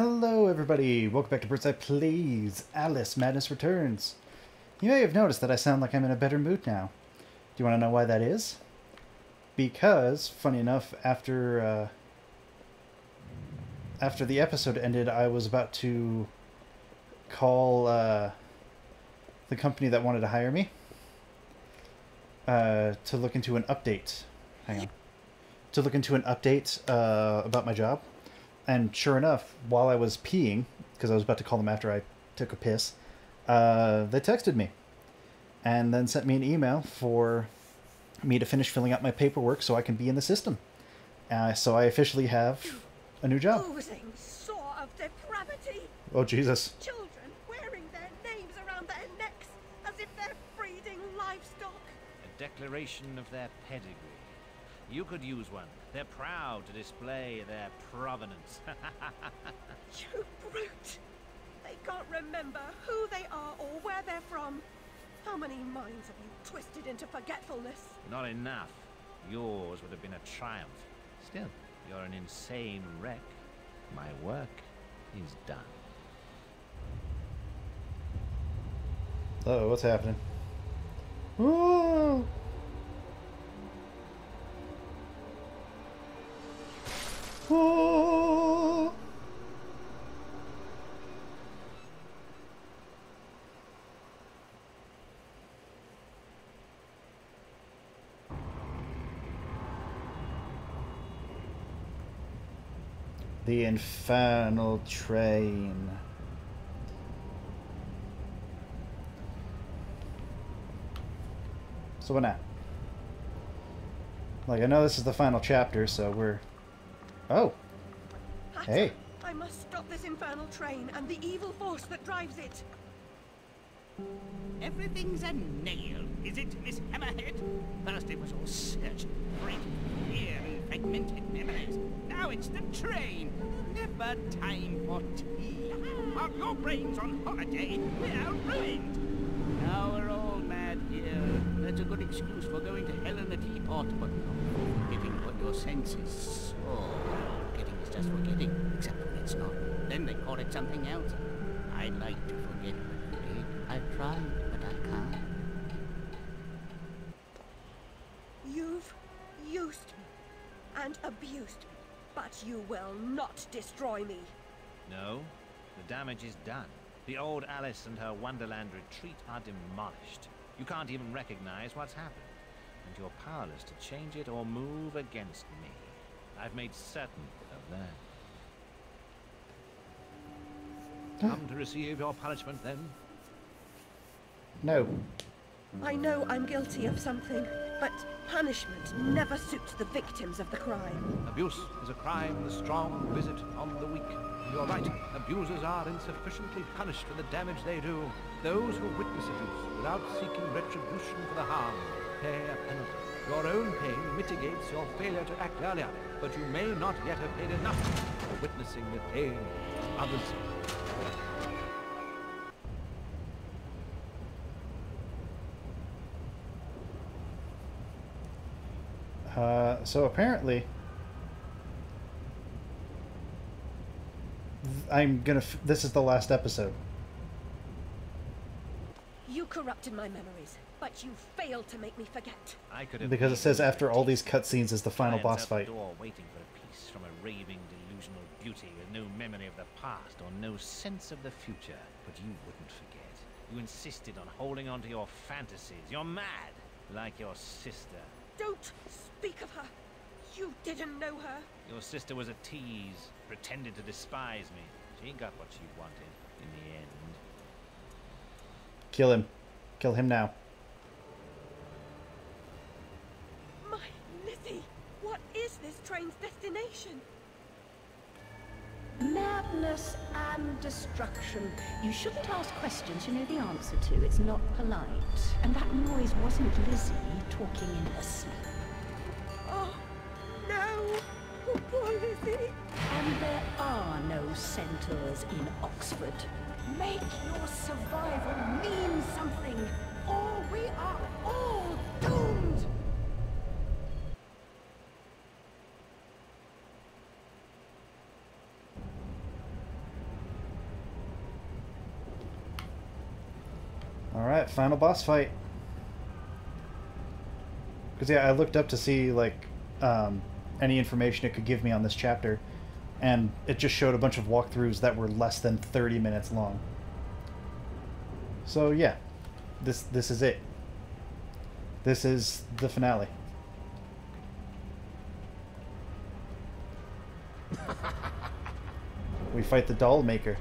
Hello, everybody. Welcome back to Birdseye Please. Alice Madness Returns. You may have noticed that I sound like I'm in a better mood now. Do you want to know why that is? Because, funny enough, after uh, after the episode ended, I was about to call uh, the company that wanted to hire me uh, to look into an update. Hang on. To look into an update uh, about my job. And sure enough, while I was peeing, because I was about to call them after I took a piss, uh, they texted me and then sent me an email for me to finish filling out my paperwork so I can be in the system. Uh, so I officially have a new job. Of depravity. Oh, Jesus. Children wearing their names around their necks as if they're breeding livestock. A declaration of their pedigree. You could use one. They're proud to display their provenance. You brute! They can't remember who they are or where they're from. How many minds have you twisted into forgetfulness? Not enough. Yours would have been a triumph. Still, you're an insane wreck. My work is done. Uh oh, what's happening? Ooh. The infernal train. So what now? Like, I know this is the final chapter, so we're... Oh, Hatter, Hey. I must stop this infernal train and the evil force that drives it. Everything's a nail, is it, Miss Hammerhead? First it was all search, great fear and fragmented memories. Now it's the train. Never time for tea. Are your brains on holiday? We're ruined. Now we're all mad here. That's a good excuse for going to hell in a teapot, but not for forgetting what your senses saw. Forgetting is just forgetting, except when it's not. Then they call it something else. I'd like to forget what. I've tried, but I can't. You will not destroy me. No, the damage is done. The old Alice and her Wonderland retreat are demolished. You can't even recognize what's happened, and you're powerless to change it or move against me. I've made certain of that. Come to receive your punishment, then? no. I know I'm guilty of something, but punishment never suits the victims of the crime. Abuse is a crime the strong visit on the weak. You're right. Abusers are insufficiently punished for the damage they do. Those who witness abuse without seeking retribution for the harm pay a penalty. Your own pain mitigates your failure to act earlier, but you may not yet have paid enough for witnessing the pain of others. Uh, so apparently, I'm gonna. F- this is the last episode. You corrupted my memories, but you failed to make me forget. I could have Because it says after all these cutscenes is the final Giants boss at the fight. Door waiting for a piece from a raving, delusional beauty with no memory of the past or no sense of the future. But you wouldn't forget. You insisted on holding on to your fantasies. You're mad, like your sister. Don't speak of her. You didn't know her. Your sister was a tease, pretended to despise me. She got what she wanted in the end. Kill him. Kill him now. My Lizzie, what is this train's destination? Madness and destruction. You shouldn't ask questions you know the answer to. It's not polite. And that noise wasn't Lizzie talking in her sleep. Oh, no. Oh, poor Lizzie. And there are no centaurs in Oxford. Make your survival mean something, or we are all doomed! Alright, final boss fight. Because, yeah, I looked up to see, like, um, any information it could give me on this chapter, and it just showed a bunch of walkthroughs that were less than 30 minutes long. So, yeah, this, this is it. This is the finale. we fight the doll maker.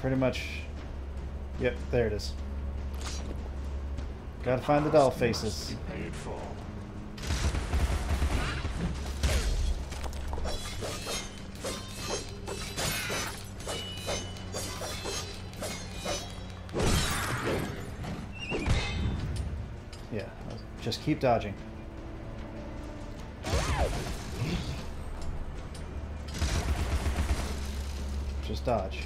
Pretty much... Yep, there it is. Gotta find the doll faces. Yeah, just keep dodging. Just dodge.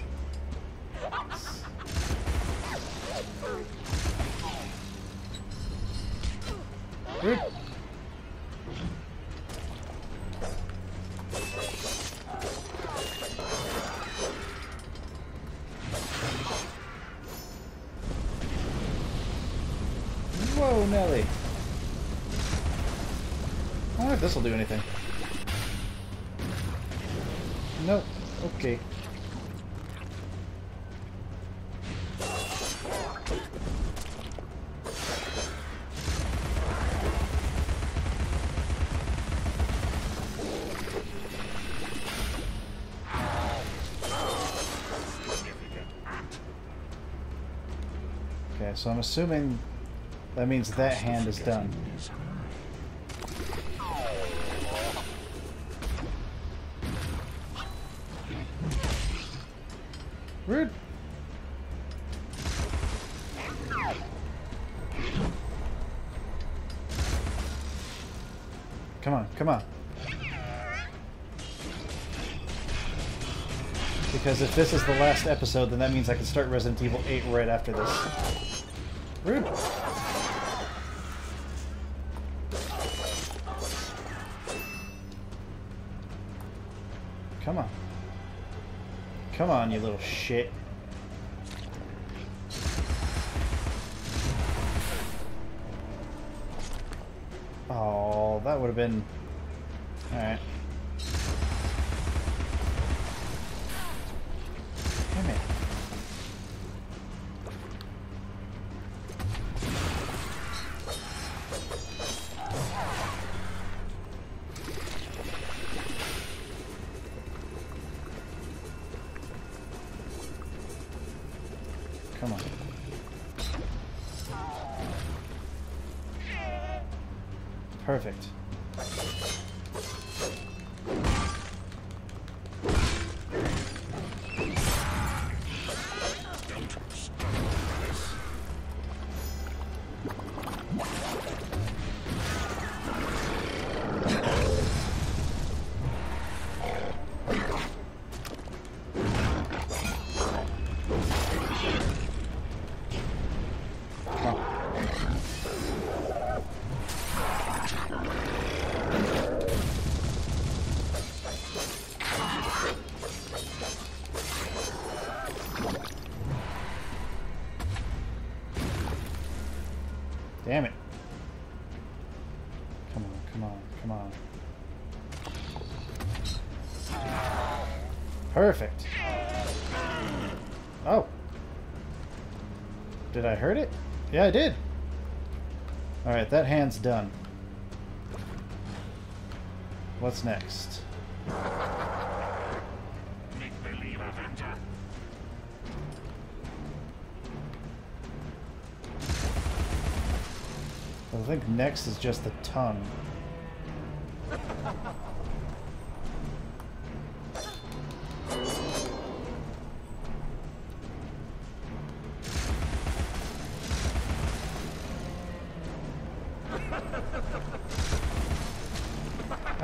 Whoa, Nelly. I wonder if this will do anything. Okay. Okay, so I'm assuming that means that hand is done. Rude. Come on, come on. Because if this is the last episode, then that means I can start Resident Evil 8 right after this. Rude. Come on. Come on, you little shit. Oh, that would have been... Alright. Perfect. Damn it. Come on, come on, come on. Perfect. Oh. Did I hurt it? Yeah, I did. Alright, that hand's done. What's next? I think next is just the tongue.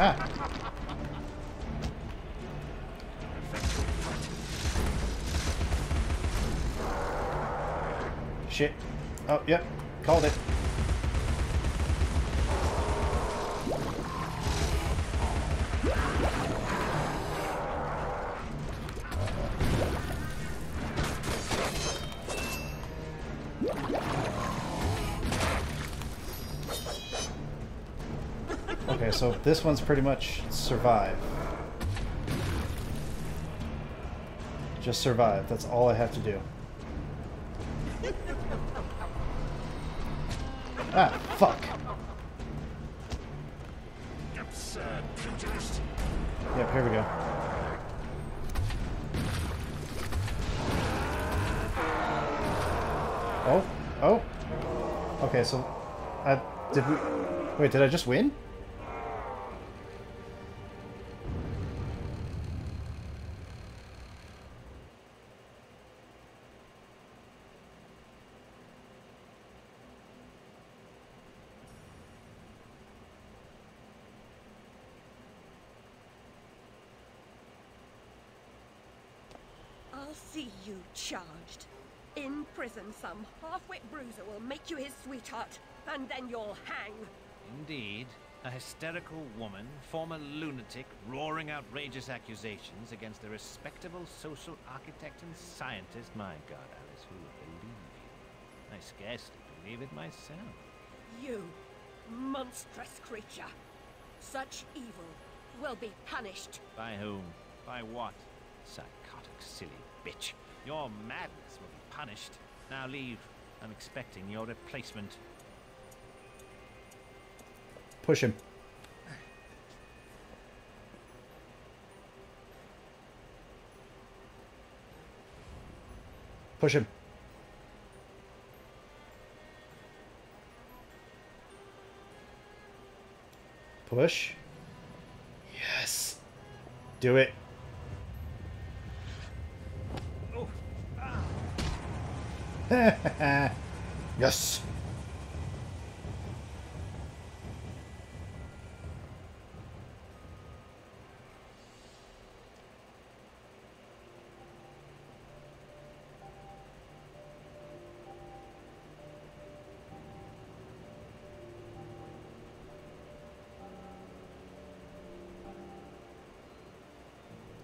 Ah! shit. Oh, yep. Called it. So this one's pretty much survive. Just survive. That's all I have to do. Ah, fuck. Yep, here we go. Oh, oh. Okay, so, I did we? Wait, did I just win? I'll see you charged. In prison, some half-wit bruiser will make you his sweetheart, and then you'll hang. Indeed. A hysterical woman, former lunatic, roaring outrageous accusations against a respectable social architect and scientist. My God, Alice, who would believe you? I scarcely believe it myself. You, monstrous creature. Such evil will be punished. By whom? By what? Psychotic, silly bitch. Your madness will be punished. Now leave. I'm expecting your replacement. Push him. Push him. Push. Yes. Do it. yes.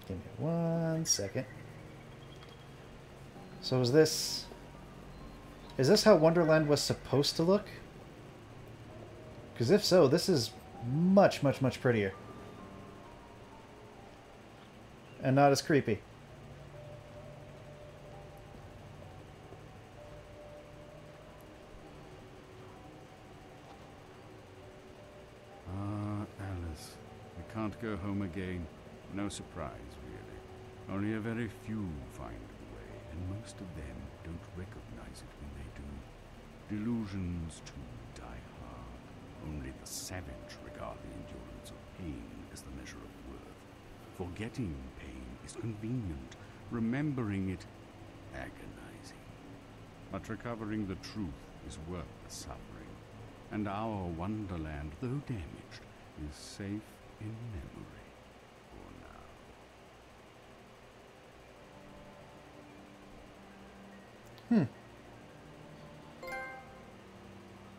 Give me one second. So is this... Is this how Wonderland was supposed to look? Because if so, this is much, much, much prettier. And not as creepy. Ah, Alice. We can't go home again. No surprise, really. Only a very few find and most of them don't recognize it when they do. Delusions, too, die hard. Only the savage regard the endurance of pain as the measure of worth. Forgetting pain is convenient. Remembering it, agonizing. But recovering the truth is worth the suffering. And our wonderland, though damaged, is safe in memory. For now.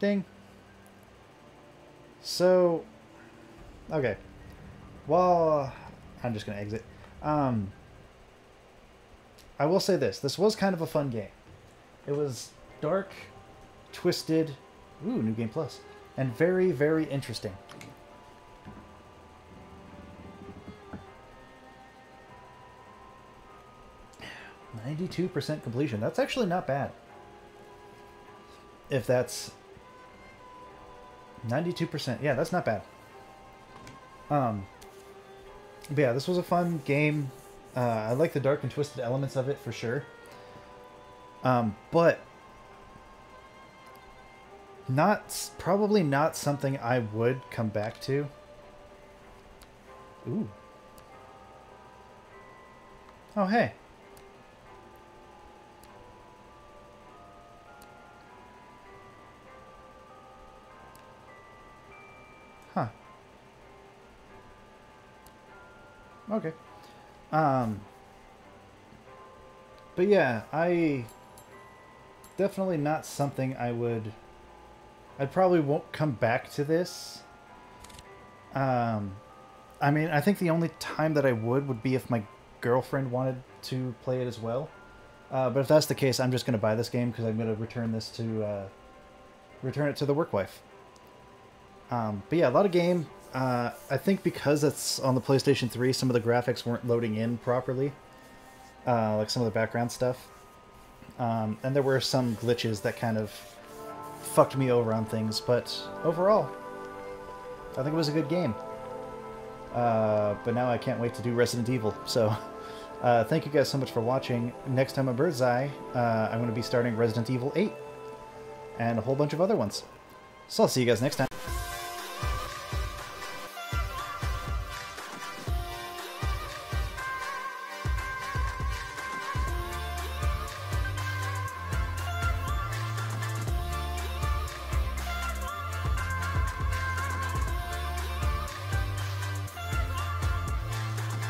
Ding. So, okay. Well, I'm just gonna exit. Um, I will say this: this was kind of a fun game. It was dark, twisted, ooh, new game plus, and very, very interesting. Ninety-two percent completion. That's actually not bad. If that's 92%. Yeah, that's not bad. Um, but yeah, this was a fun game. Uh, I like the dark and twisted elements of it for sure. Um, but not probably not something I would come back to. Ooh. Oh hey. Okay. Um. But yeah, I definitely not something I would. I probably won't come back to this. Um, I mean, I think the only time that I would would be if my girlfriend wanted to play it as well. Uh, but if that's the case, I'm just going to buy this game because I'm going to return this to uh, return it to the work wife. Um, but yeah, a lot of game. Uh, I think because it's on the PlayStation 3, some of the graphics weren't loading in properly, uh, like some of the background stuff. Um, and there were some glitches that kind of fucked me over on things, but overall, I think it was a good game. Uh, but now I can't wait to do Resident Evil, so uh, thank you guys so much for watching. Next time on Bird's Eye, uh, I'm going to be starting Resident Evil 8 and a whole bunch of other ones. So I'll see you guys next time.